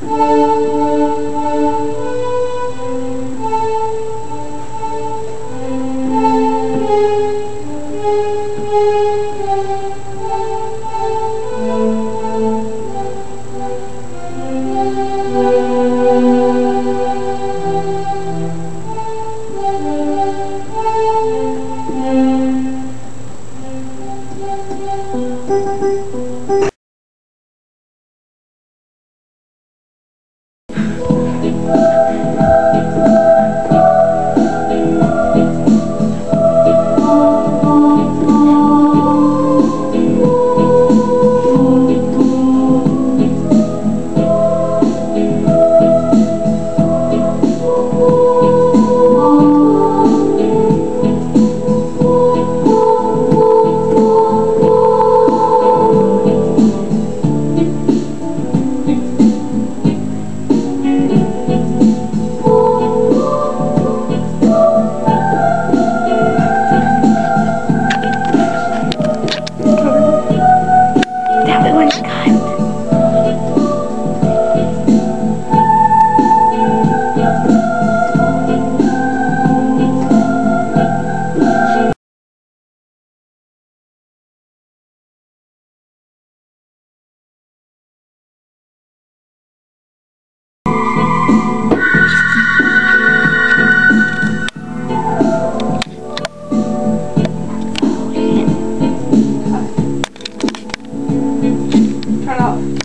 Música から。